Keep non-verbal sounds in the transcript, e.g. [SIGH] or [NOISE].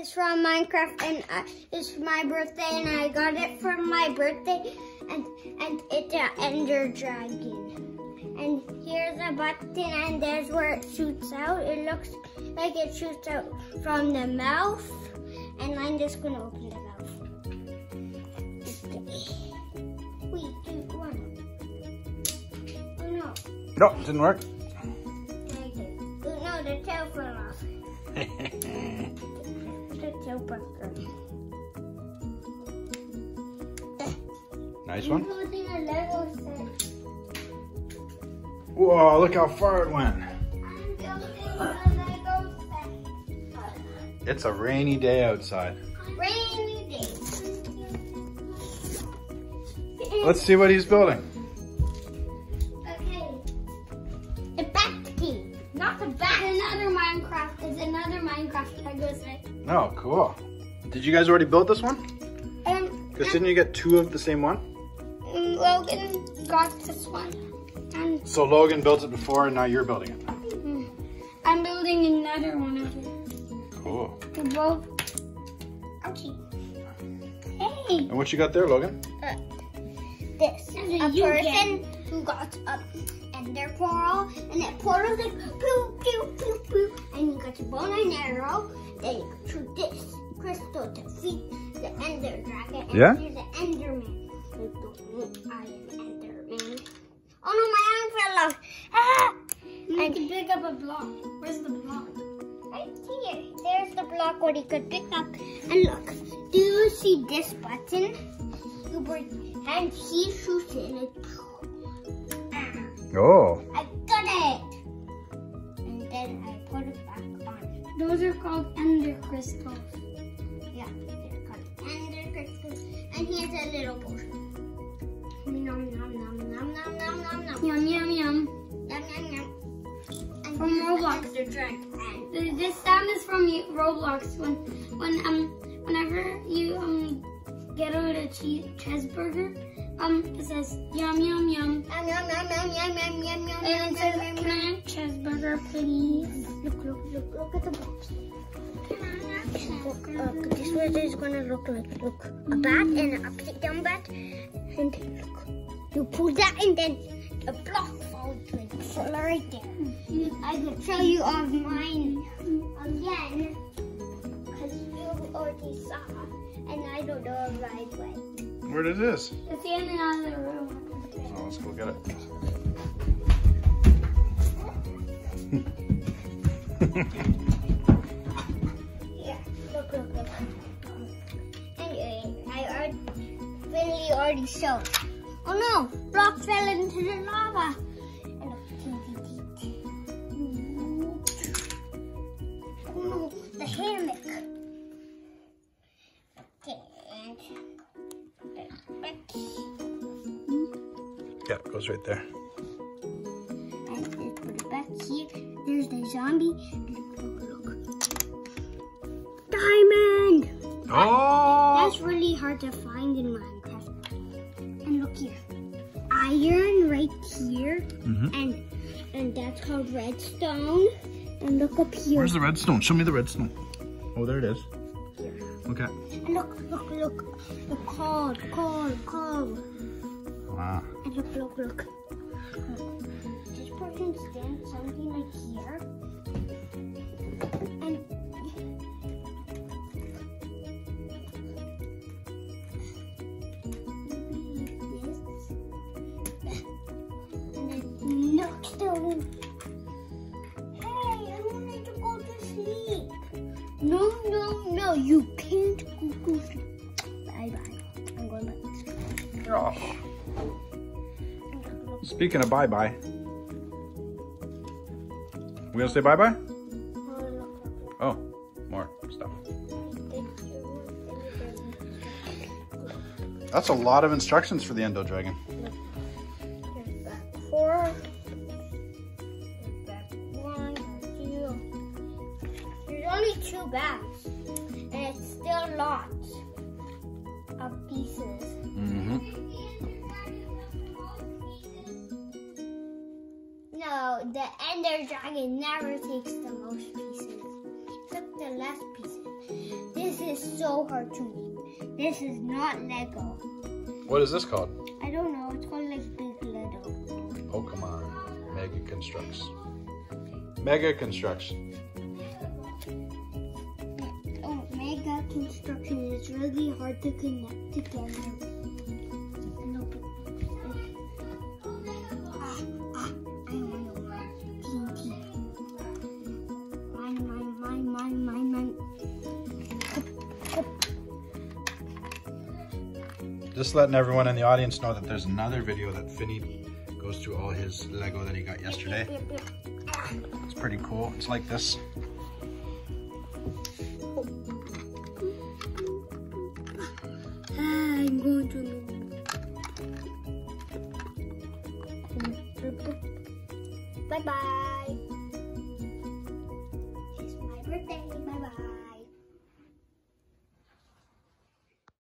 is from Minecraft and uh, it's my birthday and I got it for my birthday and and it's an Ender Dragon. And here's a button and there's where it shoots out. It looks like it shoots out from the mouth. And I'm just gonna open the mouth. Three, two, one. Oh no. No, it didn't work. No, the tail fell off. [LAUGHS] Burger. nice one. Including a Lego set. Whoa, look how far it went. I'm building a Lego set. It's a rainy day outside. Rainy day. Let's see what he's building. Not the bat. Another Minecraft. It's another Minecraft Lego set. Oh, cool. Did you guys already build this one? Um, Because didn't you get two of the same one? Logan got this one. And So Logan built it before and now you're building it. mm, I'm building another one of it. Cool. They're both. Ouchie. Hey. And what you got there, Logan? this. A person who got up and their portal, and that portal's like poo, poo, poo, poo, and you got your bow and arrow, then you got through this crystal to feed the ender dragon, and Yeah? here's the enderman. I am enderman. Oh no, my arm fell off. Ah! And to pick up a block. Where's the block? Right here. There's the block where you could pick up. And look, do you see this button? You put and he shoots it and it. Oh. I got it! And then I put it back on. Those are called ender crystals. Yeah, they're called ender crystals. And here's a little potion. Nom nom nom nom nom nom nom nom. Yum yum yum. Yum yum yum. And from Roblox. The dragon. Th- This sound is from you- Roblox. When when um whenever you um get a little cheese cheeseburger, um it says yum yum yum. Yum yum yum yum yum yum yum yum. And it says can I have cheeseburger please? Look look look look at the box. Look, look, uh, this is what it's gonna look like. Look, a bat mm. and an upside down bat. And look, you pull that and then a block falls like right there. Mm. I could show you of mine again because you already saw and I don't know the right way. Where did it is? It's in another room. Oh, let's go get it. Yeah, look, look, look. Anyway, I already, really already showed. Oh no, block fell into the lava. And look, teeny, teeny. Oh no, the hammock. Yeah, it goes right there. And put it back here. There's the zombie. Look, look, look. Diamond! Oh! That's really hard to find in Minecraft. And look here. Iron right here. Mhm. And and that's called redstone. And look up here. Where's the redstone? Show me the redstone. Oh, there it is. Okay. And look, look, look. The coal, coal, coal. Wow. And look, look, look. Look. This person stands something like here. And this. And then next to Hey, I wanted to go to sleep. No, no, no, you can't go to sleep. Bye bye. I'm going back to sleep. Oh. Speaking of bye-bye. We gonna say bye-bye? Oh, more stuff. That's a lot of instructions for the Ender Dragon. Here's four. Here's back one, two. There's only two backs, and it's still lots of pieces. Mm-hmm. No, the Ender Dragon never takes the most pieces. Took the less pieces. This is so hard to make. This is not Lego. What is this called? I don't know. It's called like Big Lego. Oh, come on. Mega Construx. Mega Construction. Oh, Mega Construction is really hard to connect together. Just letting everyone in the audience know that there's another video that Finney goes through all his Lego that he got yesterday. It's pretty cool. It's like this. I'm going to. Bye bye.